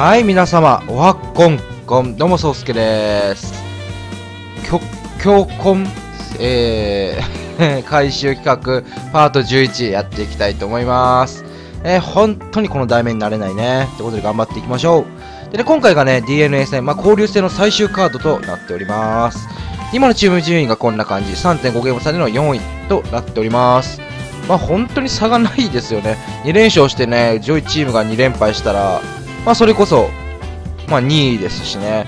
はい、皆様、おはっこん、こん、どうも、そうすけです。きょ、きょうこん、えー、回収企画、パート11やっていきたいと思います。えー、本当にこの題名になれないね。ということで頑張っていきましょう。でね、今回がね、DNA 戦、まあ、交流戦の最終カードとなっております。今のチーム順位がこんな感じ、3.5ゲーム差での4位となっております。まあ、本当に差がないですよね。2連勝してね、上位チームが2連敗したら、まあ、それこそ、まあ、2位ですしね。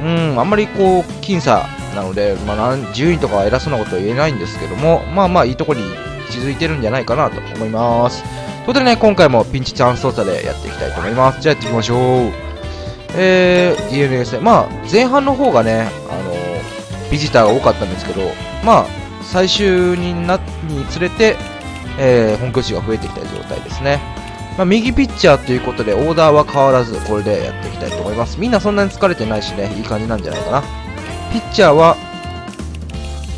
うん、あんまりこう、僅差なので、まあ、順位とかは偉そうなことは言えないんですけども、まあまあ、いいところに位置づいてるんじゃないかなと思います。ということでね、今回もピンチチャンス操作でやっていきたいと思います。じゃあやっていきましょう。えー、DNA 戦。まあ、前半の方がね、あのビジターが多かったんですけど、まあ、最終になにつれて、えー本拠地が増えてきた状態ですね。まあ、右ピッチャーということで、オーダーは変わらず、これでやっていきたいと思います。みんなそんなに疲れてないしね、いい感じなんじゃないかな。ピッチャーは、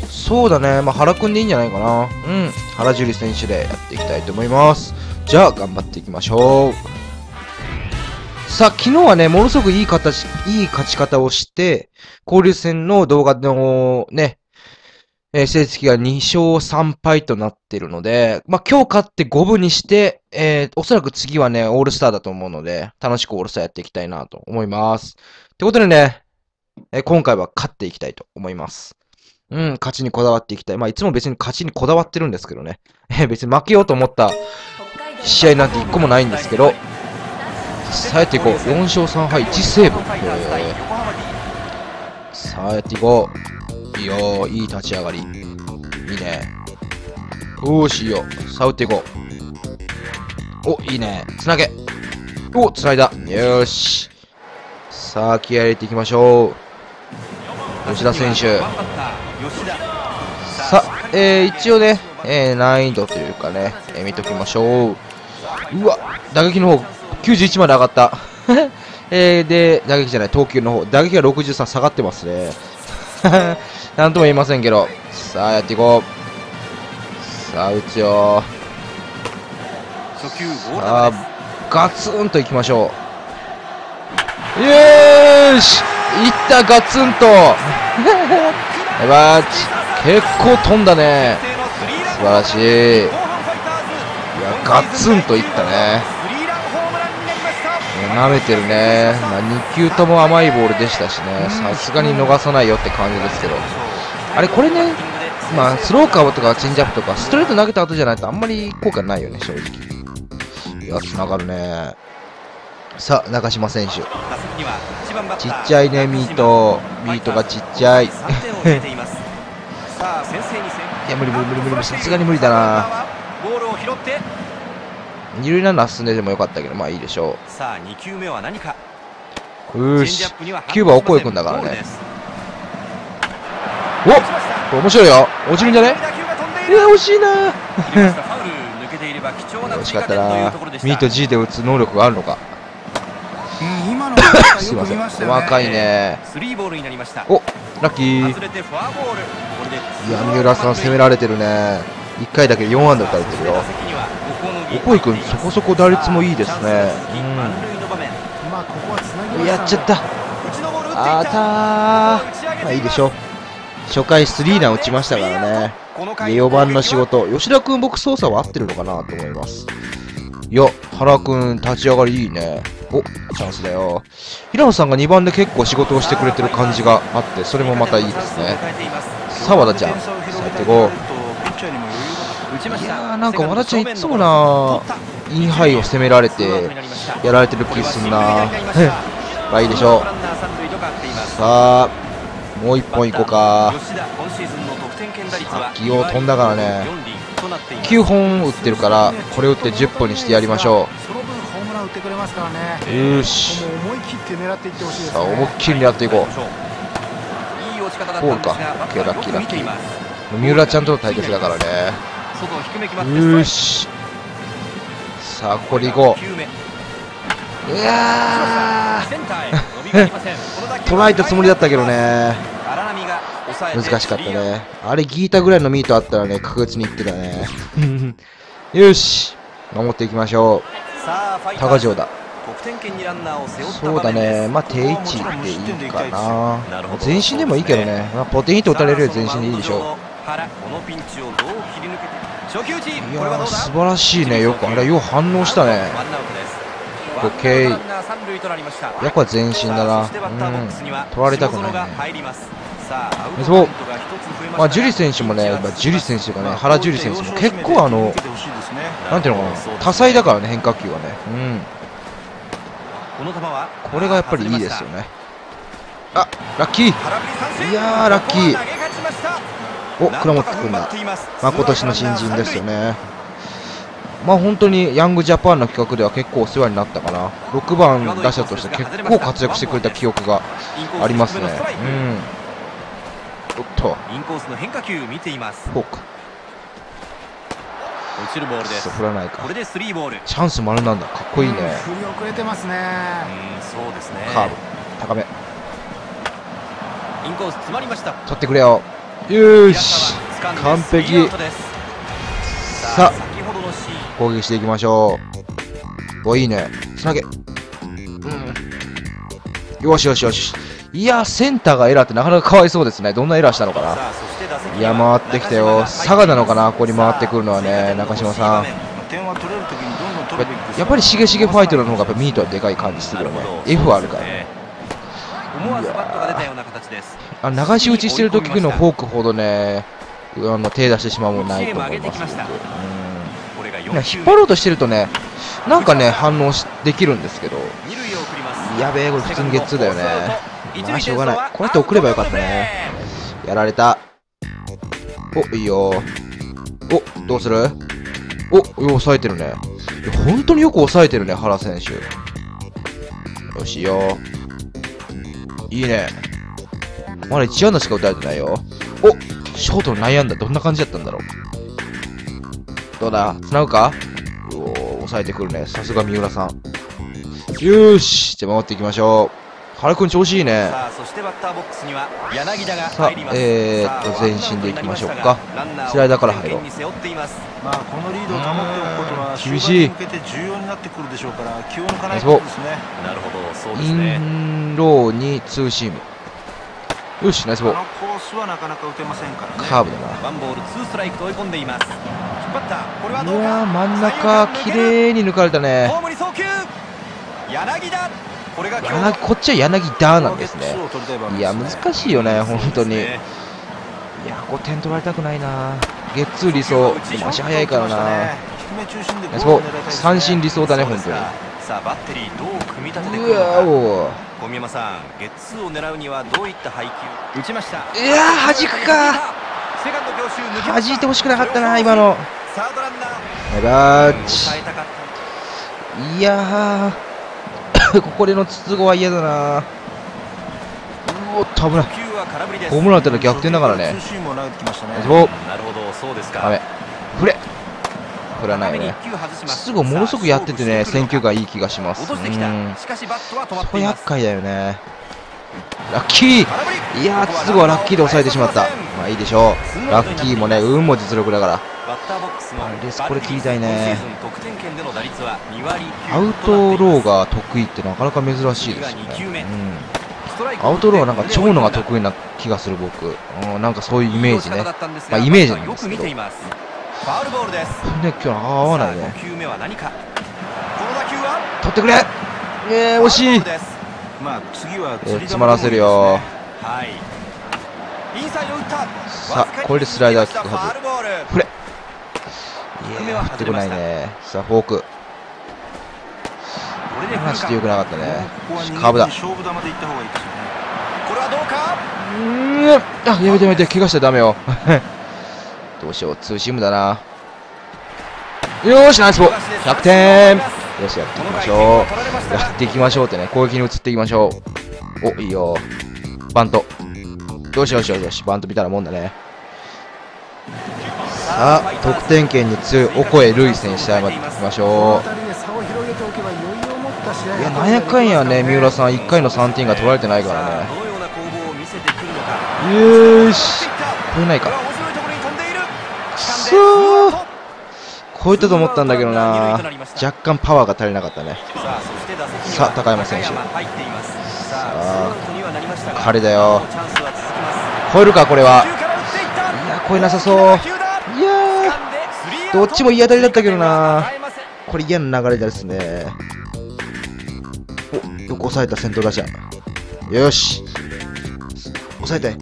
そうだね、まあ、原くんでいいんじゃないかな。うん、原樹里選手でやっていきたいと思います。じゃあ、頑張っていきましょう。さあ、昨日はね、ものすごくいい形、いい勝ち方をして、交流戦の動画のね、えー成績が2勝3敗となってるので、まあ、今日勝って5分にして、えーおそらく次はね、オールスターだと思うので、楽しくオールスターやっていきたいなと思います。ということでね、えー今回は勝っていきたいと思います。うん、勝ちにこだわっていきたい。まあ、いつも別に勝ちにこだわってるんですけどね。えー別に負けようと思った試合なんて1個もないんですけど、さあやっていこう。4勝3敗1セーブ。さあやっていこう。いいよいい立ち上がり。いいね。よーし、いいよ。さあ打っていこう。お、いいね。つなげ。お、つないだ。よし。さあ、気合入れていきましょう。吉田選手。さあ、えー、一応ね、えー、難易度というかね、えー見ときましょう。うわ、打撃の方、91まで上がった。えー、で、打撃じゃない、投球の方、打撃が63下がってますね。なんとも言えませんけど、さあ、やっていこう。さあ、打つよ。初球さあガツンといきましょう。よーしいった、ガツンと やばーち結構飛んだね。素晴らしい。いや、ガツンといったね。舐めてるね。まあ、2球とも甘いボールでしたしね。さすがに逃さないよって感じですけど。あれ、これね、まあ、スローカーとかチェンジアップとか、ストレート投げた後じゃないとあんまり効果ないよね、正直。いや、繋がるね。さあ、中島選手。ちっちゃいね、ミート。ミートがちっちゃい。い3点を入れていますさあ先制に先や、無理無理無理無理。さすがに無理だな。二塁ランナー進んでてもよかったけど、まあいいでしょさあ2球目は何かう。うーしチェンジアッ。プにはキューバオコエ君だからねおこれ面白いよ。落ちるんじゃね？いいや、る惜しいな。惜しかったなミート G で打つ能力があるのか？すいません。細かいね。スリーボールになりましたお、ラッキー。外れてフォアボールこれでいや、三浦さん攻められてるね。1回だけ4安打打たれてるよ。おこい君、そこそこ打率もいいですね。うん。やっちゃった。あたー。まあいいでしょう。初回スリーラン打ちましたからね。で、4番の仕事。吉田君、僕操作は合ってるのかなと思います。いや、原君、立ち上がりいいね。お、チャンスだよ。平野さんが2番で結構仕事をしてくれてる感じがあって、それもまたいいですね。さあ、和田ちゃん。さあ、こう。いやー、なんか和田ちゃんいつもなインハイを攻められて、やられてる気すんなまあいいでしょう。さあ、もう一本いこうか。起用飛んだからね。9本打ってるから、これ打って10本にしてやりましょその分ホームラン打ってくれますからね。う。よーし。思い切って狙っていってほしいですさあ、ね。思いっきりやっていこいい落ち方だったボールかんですがオッケーラッキーラッキー。三浦ちゃんとの対決だからね。よーし。さあ、ここで行こう。いや捉えたつもりだったけどね。難しかったね。あれ、ギータぐらいのミートあったらね、確実にいってたね。よし。守っていきましょう。高城だ。そうだね、まあ定位置でいいかななるほ。ど前進でもいいけどね、まあ、ポテンヒット打たれるより前進でいいでしょう。いやー、素晴らしいね。よく、あれ、よう反応したね。ットランナー三塁となりましたやっぱ前進だな。うん。取られたくないね。そうまあ、ジュリ選手もね、今、ジュリ選手がね、原ジュリ選手も結構あの、なんていうのかな、多彩だからね、変化球はね。うん。これがやっぱりいいですよね。あ、ラッキーいやーラッキーお、倉本君だ。まあ、今年の新人ですよね。まあ、本当にヤングジャパンの企画では結構お世話になったかな。6番打者として結構活躍してくれた記憶がありますね。うん。おっと、インコースの変化球見ていますフォーク。落ちるボールです振らないかこ。れでスリーボールチャンス丸なんだ。かっこいいね。振り遅れてますねうんそうですねカーブ。高め。インコース詰まりました取ってくれよ。よーし。完璧ささあ攻撃していきましょう。お、いいね。つなげ。うん。よしよしよし。いや、センターがエラーってなかなかかわいそうですね。どんなエラーしたのかな。いや、は回ってきたよ。佐賀なのかな、ここに回ってくるのはね、中島さん。やっぱりしげしげファイトの方がやっぱミートはでかい感じするよね。F あるからね。思わずバットが出たような形ですあ流し打ちしてる時のフォークほどね、あの手出してしまうもんないと思います。引っ張ろうとしてるとね、なんかね、反応しできるんですけど、やべえ、これ普通にゲッツーだよね。まあしょうがないこうやって送ればよかったねやられた。お、いいよ。お、どうする？お、よ抑えてるね。本当によく抑えてるね、原選手。よしよ。いいね。まだ1安打しか打たれてないよ。お、ショートの内野安打どんな感じだったんだろう。どうだ？繋ぐか？うおー、抑えてくるね。さすが三浦さん。よーし。じゃあ回っていきましょう。原くん調子いいね。さあそしてバッターボックスには柳田がさあ入りますえーっとさあ前進でいきましょうかランナーをスライダーから入ろう得点圏に背負っていまあこのリードを保っておくことは厳しい向けて重要になってくるでしょうから気を抜かないことですねなるほどそうでイすねンローにツーシーム。よし、ナイスボール。コースはなかなか打てませんからねカーブだな。ワンボールツーストライクと追い込んでいますうか？やー、真ん中、綺麗に抜かれたね。柳田これがこっちは柳田なんですねいや、難しいよね、本当に。いや、5点取られたくないな。ゲッツー理想。足早いからな。低め中心でゴールそう三振理想だね、本当に。さあバッテリーどう組み立ててくうるの小宮山さんゲッツーを狙うにはどういった配球？打ちましたいやー、弾くか。セカンド強襲抜けました弾いてほしくなかったな、今の。ナーナイバーチいやー、ここでの筒子は嫌だな。うおっと、危ない。ホームラン打ったら逆転だからねそうですかダメ。振れ。振らないよね。筒子ものすごくやっててね、選球眼いい気がします。うんそこ厄介だよね。ラッキーいやー、筒子はラッキーで抑えてしまった。まあいいでしょう。ラッキーもね、運も実力だから。バッターボックスのスこれ聞いたいね。今シーズン得点圏での打率は2割9アウトローが得意ってなかなか珍しいですよね。うん。アウトローはなんか長野が得意な気がする僕。うん、なんかそういうイメージね。ままあイメージなんですけど。よく見ています。ファウルボールですね、今日合わないねさあ。5球目は何か。この打球は？取ってくれ。えー、惜しい。まあ次はえ詰まらせるよ。はい。インサイド打った。さあこれでスライダー効くはずウルボール振れいやー、振ってこないね。さあ、フォーク。これでまあ、ちょっと良くなかったね。カーブだ。勝負球で行った方がいいですよねこれはどうか？うーん、あ、やめてやめて、怪我しちゃダメよ。どうしよう、ツーシームだな。よーし、ナイスボール !100 点よし、やっていきましょう。やっていきましょうってね、攻撃に移っていきましょう。お、いいよ。バント。よしよしよしよし、バントみたいなもんだね。さあ、得点圏に強いオコエ瑠衣選手、謝っていきましょう。いや、なんやかんやね、三浦さん、1回の3点が取られてないからね。よし。これないか。くそー。こ超えたと思ったんだけどな。若干パワーが足りなかったね。さあ高山選手。さあ彼だよ。超えるかこれは。いや超えなさそうどっちも嫌当たりだったけどな。これ嫌な流れですね。およく抑えた先頭打者。よし。抑えて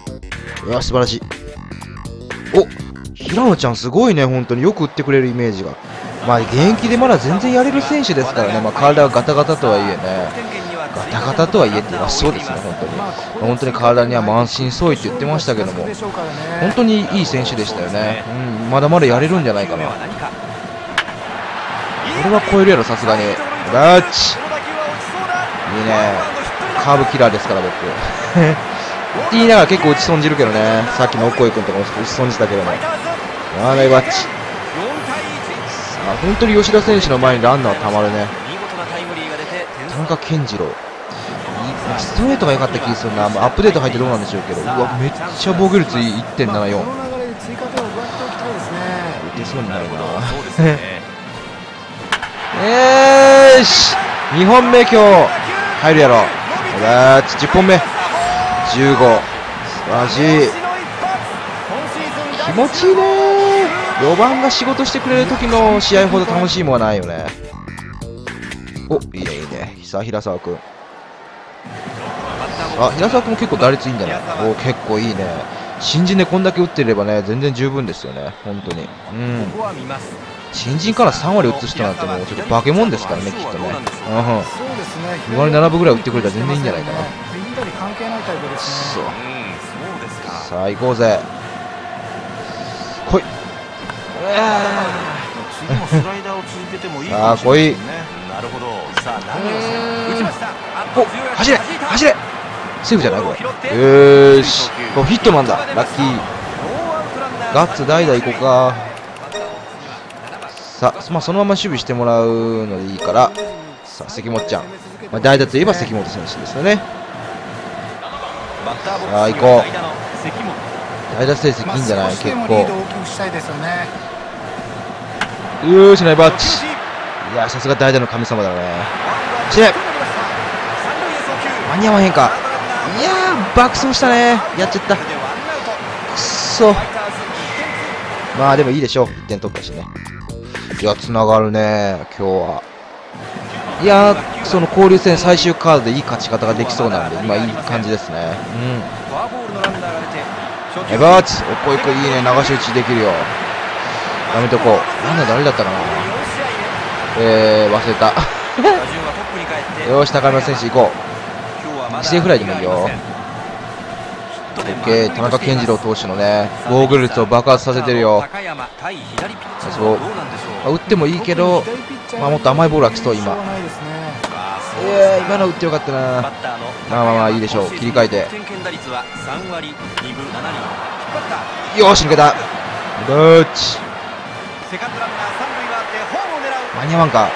よし素晴らしい。お平野ちゃんすごいね。本当に。よく打ってくれるイメージが。まあ現役でまだ全然やれる選手ですからね、まあ、体はガタガタとはいえね。ガタガタとはいえってあそうですね本当に。本当に体には満身創痍って言ってましたけども本当にいい選手でしたよね、うん、まだまだやれるんじゃないかな。これは超えるやろさすがに。バッチ。いいね。カーブキラーですから僕。っ て言いながら結構打ち損じるけどね。さっきのオコエ君とかも打ち損じたけども。ファイターズあーナイバッチ。4対1あ本当に吉田選手の前にランナーたまるね。田中健次郎。ストレートが良かった気がするな、まあアップデート入ってどうなんでしょうけど。うわめっちゃ防御率いい1.74この流れで追加点を奪っておきたいですね。打てそうになるな。そうえーし。2本目今日入るやろ。バッチ10本目。15素晴らしい。気持ちいいね。4番が仕事してくれる時の試合ほど楽しいもんはないよね。おいいねいいね。さあ平沢君あ平沢君も結構打率いいんじゃないお結構いいね。新人でこんだけ打ってればね全然十分ですよね。本当に。うん。新人から3割打つ人なんてもうちょっと化け物ですからねきっとね。うんそうですね。2割7分ぐらい打ってくれたら全然いいんじゃないかな。そう。さあ行こうぜ。来い。次もスライダーを続けてもいい あー来い。なるほど。さあ何をした打ちました。あお走れ走れセーフじゃない？これ。よーしおヒットマンだ。ラッキー。ガッツ代打行こうか。さあ、まあ、そのまま守備してもらうのでいいから。さあ関本ちゃん、まあ、代打といえば関本選手ですよね。さあ行こう。代打成績いいんじゃない？結構。よーしナイバッチ。いやさすが代打の神様だね。走れ三塁へ送球間に合わへんかいやー爆走したね。やっちゃった。くそファイターズ1点まあでもいいでしょう。1点取ったしね。いやつながるね今日は。いやーその交流戦最終カードでいい勝ち方ができそうなんで今いい感じですね。うん。球エバーツおっこいこいいね。流し打ちできるよ。やめとこう。ランナー誰だったかな。4試合えー、忘れた。よし高山選手行こ今日はまだ犠牲フライでもいいよ。ヒットでうオッケー。田中健次郎投手のね防御率を爆発させてるよ。そうあ打ってもいいけどまあもっと甘いボールは来そう今今の打ってよかったバなまあまあまあいいでしょう切り替えて得点圏打率は3割2分7厘引っ張ったよーし抜けたどっちセカンドランナー三塁回ってホームを狙う間に合わんか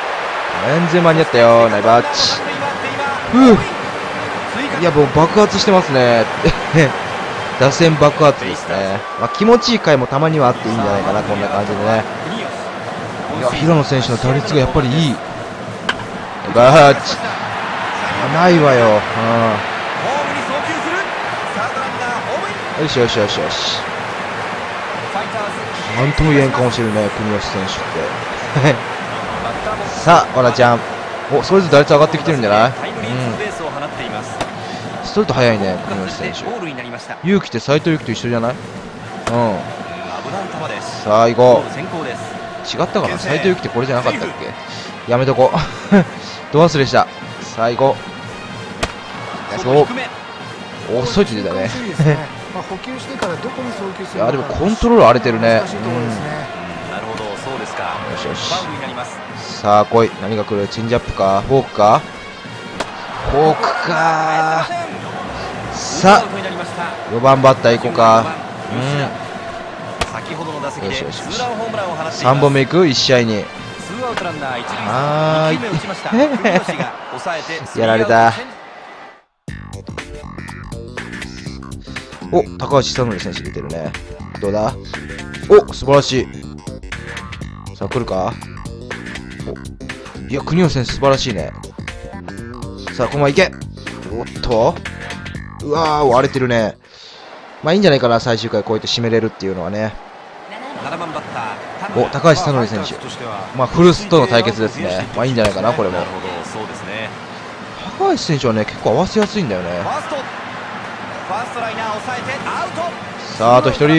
全然間に合ったよナイバッチふういやもう爆発してますね。打線爆発ですね、まあ、気持ちいい回もたまにはあっていいんじゃないかなこんな感じでね。いや平野選手の打率がやっぱりいい。バッチ。ないわよ、うん、よしよしよしよし。なんとも言えんかもしれない国吉選手って。さあ和田ちゃん。おそれぞれ打率上がってきてるんじゃない？タイうんストレート速いね国吉選手勇気って斎藤佑樹と一緒じゃない？うん。危ない球です。さあ行こボール先行です。う違ったかな？斎藤佑樹ってこれじゃなかったっけ？やめとこう。ど忘れした。さあ行こう。遅いって出たね。まあ補給してからどこに送球するいやでもコントロール荒れてるね。難しいところですねなるほどそうですか。よしよし。さあ来い。何が来る？チェンジアップか。フォークか。フォークかさあ4番バッター行こうか。うん。先ほどの打席でツよしよしよし。ーランホームランを放っています3本目行く1試合に。ツーアウトランナー一塁はー。い2球目打ちました。国吉が抑えてスリーやられた。お高橋久典選手出てるね。どうだ？お素晴らしい。さあ、来るか？お。いや、国吉選手素晴らしいね。さあ、このまま行け。おっとうわー、割れてるね。まあいいんじゃないかな、最終回こうやって締めれるっていうのはね。7番バッターお、高橋頼選手。まあ、フルスとの対決ですね。まあいいんじゃないかな、これもな。るほどそうですね高橋選手はね、結構合わせやすいんだよねフ。ァーストファーストライナー抑えてアウトさあ、あと一人。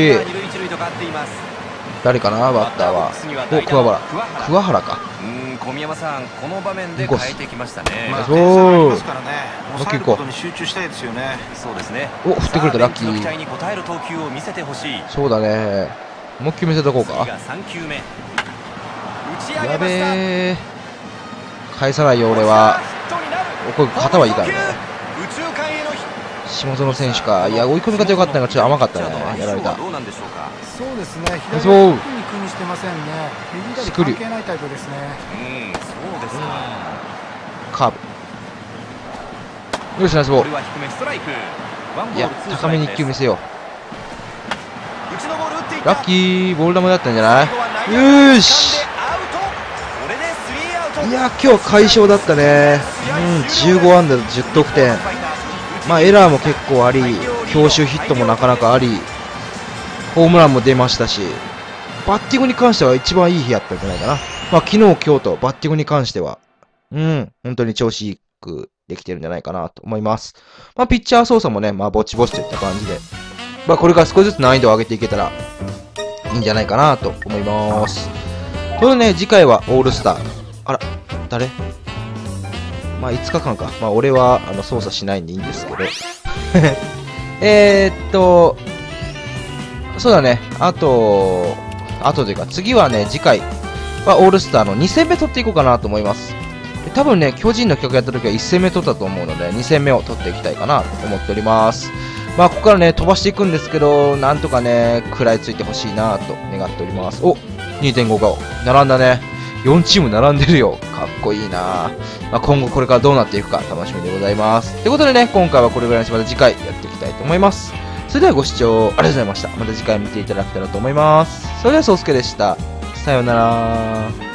誰かな、バッターは。お、桑原。桑原か。うーん小宮山さんこの場面で変えてきましたね、そうまあ点差がありますからねもう一個抑えることに集中したいですよねそうですねお振ってくれたラッキー期待に応える投球を見せてほしいそうだね。もう一球見せとこうか。次が3球目打ち上げましたやべえ。返さないよ、俺は。おこれ肩はいいからね。下園選手か。いや、追い込み方良かったのがちょっと甘かったね。やられた。どうなんでしょうか？そうですね。左そう。は特に苦にしてませんね。右左関係ないタイプですね。うんそうですか。カーブ。よし、ナイスボール。これは低めストライク。ワンボールいや、高めに一球見せよう。た。ラッキー、ボール球だったんじゃない？よーしいや、今日快勝だったね。うん、15安打10得点。まあ、エラーも結構あり、強襲ヒットもなかなかあり、ホームランも出ましたし、バッティングに関しては一番いい日やったんじゃないかな。まあ、昨日、今日とバッティングに関しては、うん、本当に調子いくできてるんじゃないかなと思います。まあ、ピッチャー操作もね、まあ、ぼちぼちといった感じで、まあ、これから少しずつ難易度を上げていけたらいいんじゃないかなと思います。というね、次回はオールスター。あら、誰？まあ、5日間か。まあ、俺は、あの、操作しないんでいいんですけど。えーっと、そうだね。あと、あとというか、次はね、次回はオールスターの2戦目取っていこうかなと思います。多分ね、巨人の企画やった時は1戦目取ったと思うので、2戦目を取っていきたいかなと思っております。まあ、ここからね、飛ばしていくんですけど、なんとかね、食らいついてほしいなと願っております。お !2.5 顔。並んだね。4チーム並んでるよ。かっこいいなまあ、今後これからどうなっていくか楽しみでございます。ということでね、今回はこれぐらいにしまた次回やっていきたいと思います。それではご視聴ありがとうございました。また次回見ていただけたらと思います。それでは、そうすけでした。さようなら。